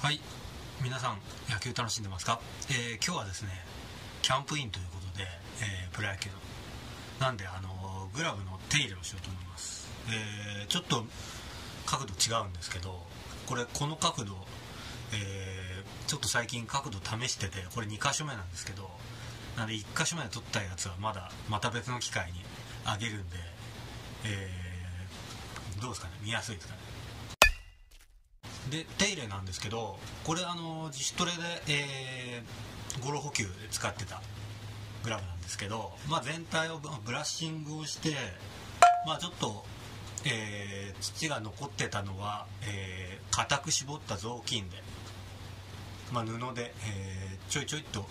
はい。皆さん野球楽しんでますか、えー今日はですねキャンプインということで、えープロ野球。のなんであのグラブの手入れをしようと思います、えーちょっと角度違うんですけどこれこの角度、えちょっと最近角度試しててこれ2箇所目なんですけどなんで1箇所目で撮ったやつはまだまた別の機会にあげるんで、えどうですかね？見やすいですかね？で手入れなんですけどこれあの自主トレで、えー、ゴロ補給で使ってたグラブなんですけど、まあ、全体をブラッシングをして、まあ、ちょっと、えー土が残ってたのは、えー固く絞った雑巾で、まあ、布で、えーちょいちょいと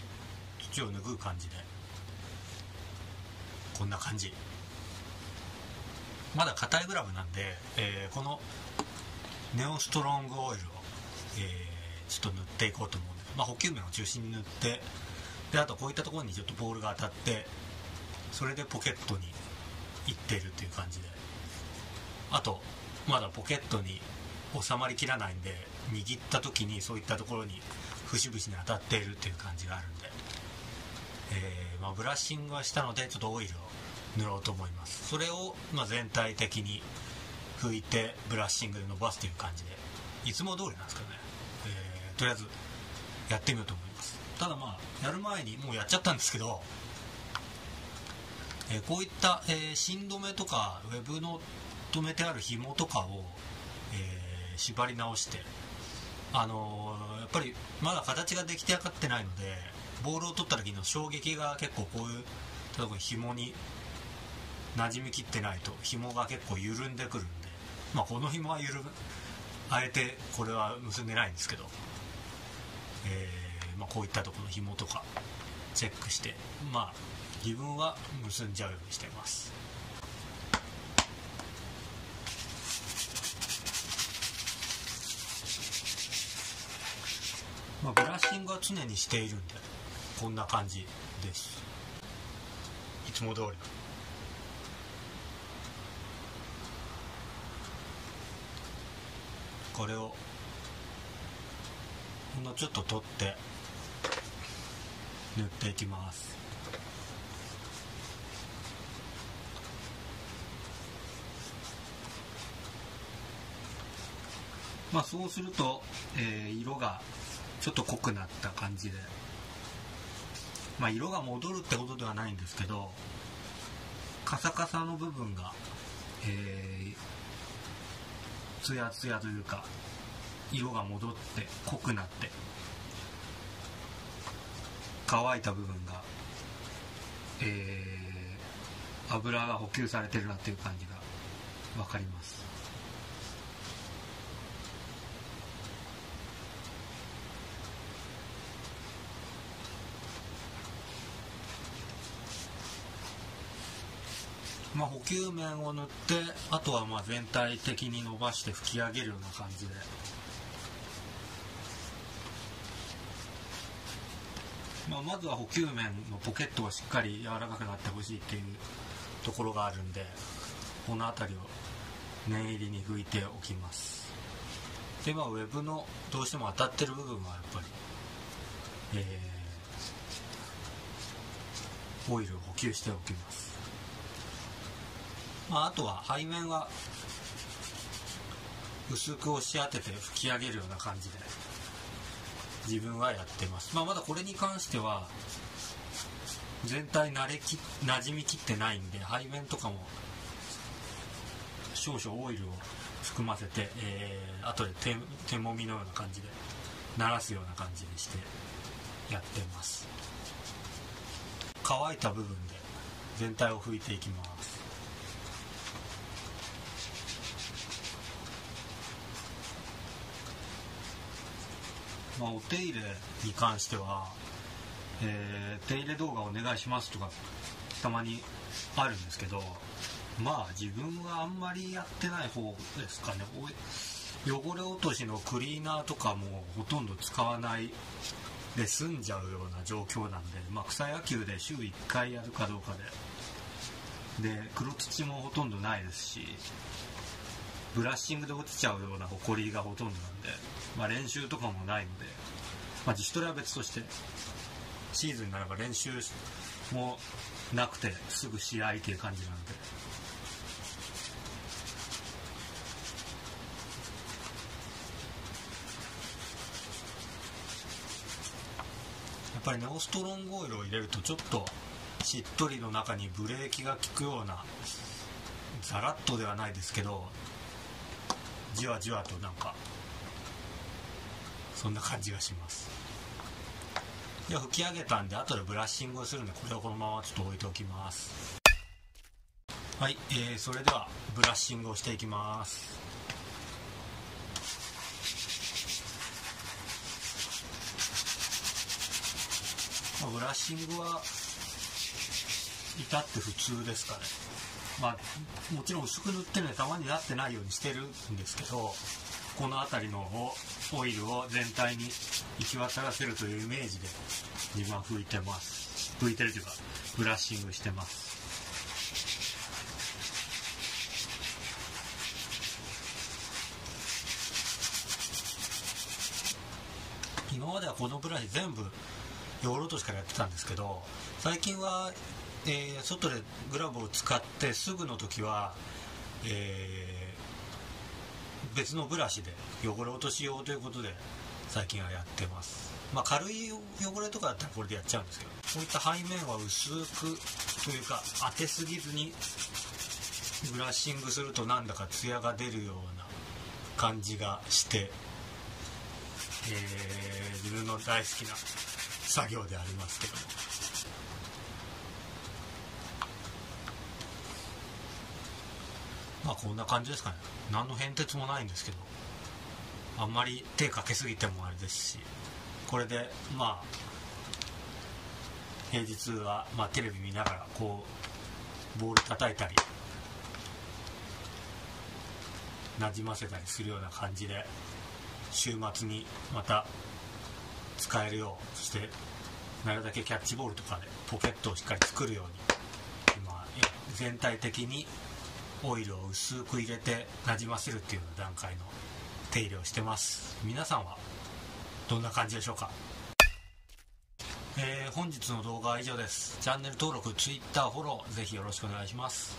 土を拭う感じでこんな感じ。まだ硬いグラブなんで、えーこのネオストロングオイルを、えーちょっと塗っていこうと思うんで、まあ、補給面を中心に塗ってであとこういったところにちょっとボールが当たってそれでポケットにいっているっていう感じで。あとまだポケットに収まりきらないんで握った時にそういったところに節々に当たっているっていう感じがあるんで、えーまあ、ブラッシングはしたのでちょっとオイルを塗ろうと思います。それを、ま、全体的に拭いてブラッシングで伸ばすという感じで。いつも通りなんですけどね、えーとりあえずやってみようと思います。ただまあやる前にもうやっちゃったんですけど、えーこういった、えー芯止めとかウェブの止めてある紐とかを、えー縛り直してあのーやっぱりまだ形が出来上がってないのでボールを取った時の衝撃が結構こういう例えば紐に馴染みきってないと紐が結構緩んでくるんで、まあ、この紐は緩むあえてこれは結んでないんですけど、えーまあ、こういったところの紐とかチェックしてまあ自分は結んじゃうようにしています。まあ、ブラッシングは常にしているんでこんな感じです。いつも通りの。これを。ほんのちょっと取って。塗っていきます。まあそうすると、えー色がちょっと濃くなった感じで。まあ色が戻るってことではないんですけどカサカサの部分がえー、ツヤツヤというか色が戻って濃くなって乾いた部分がえー、油が補給されてるなっていう感じが分かります。まあ、補給面を塗ってあとはまあ全体的に伸ばして吹き上げるような感じで。まあ、まずは補給面のポケットがしっかり柔らかくなってほしいっていうところがあるんでこの辺りを念入りに拭いておきます。でまあウェブのどうしても当たってる部分はやっぱりえオイルを補給しておきます。まあ、あとは背面は薄く押し当てて吹き上げるような感じで自分はやってます、まあ、まだこれに関しては全体慣れき馴染みきってないんで背面とかも少々オイルを含ませて、えー、後で手手もみのような感じで鳴らすような感じにしてやってます。乾いた部分で全体を拭いていきます。まあ、お手入れに関しては、えー手入れ動画お願いしますとかたまにあるんですけどまあ自分はあんまりやってない方ですかね。汚れ落としのクリーナーとかもほとんど使わないで済んじゃうような状況なんで、まあ、草野球で週1回やるかどうかで。で黒土もほとんどないですしブラッシングで落ちちゃうようなホコリがほとんどなんで。まあ、練習とかもないので、まあ、自主トレは別としてシーズンなれば練習もなくてすぐ試合っていう感じなんで。やっぱりネオストロングオイルを入れるとちょっとしっとりの中にブレーキが効くようなザラッとではないですけどじわじわとなんかそんな感じがします。では拭き上げたんで後でブラッシングをするんでこれをこのままちょっと置いておきます。はい、えー、それではブラッシングをしていきます、ブラッシングは至って普通ですかね。まあもちろん薄く塗ってるので玉になってないようにしてるんですけどこの辺りのオイルを全体に行き渡らせるというイメージで自分は拭いてます。拭いてるというかブラッシングしてます。今まではこのブラシ全部汚れ落としからやってたんですけど最近は、えー、外でグラブを使ってすぐの時は、えー、別のブラシで汚れ落とし用ということで最近はやってます。まあ軽い汚れとかだったらこれでやっちゃうんですけどこういった背面は薄くというか当てすぎずにブラッシングするとなんだかツヤが出るような感じがして、えー、自分の大好きな作業でありますけども。まあこんな感じですかね。何の変哲もないんですけど。あんまり手かけすぎてもあれですし。これでまあ平日は、まあ、テレビ見ながらこうボール叩いたりなじませたりするような感じで週末にまた使えるようそしてなるだけキャッチボールとかでポケットをしっかり作るように今全体的にオイルを薄く入れてなじませるっていう段階の手入れをしてます。皆さんはどんな感じでしょうか？えー、本日の動画は以上です。チャンネル登録 Twitter フォローぜひよろしくお願いします。